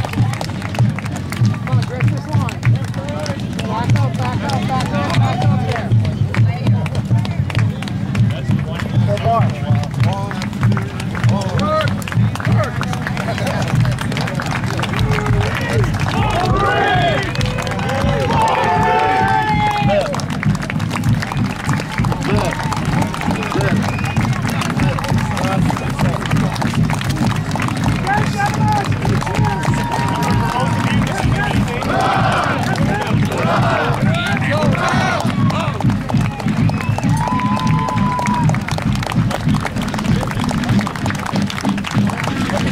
car.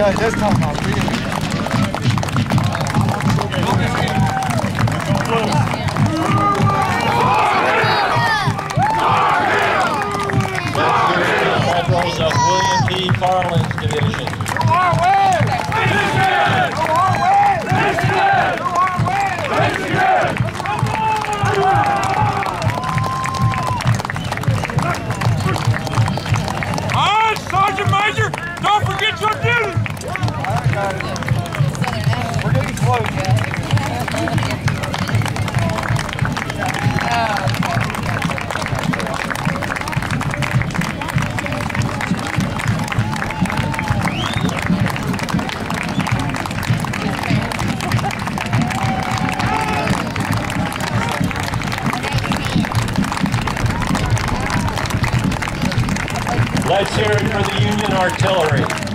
Okay, this time of William P. Carlin's division. Let's hear it for the Union Artillery.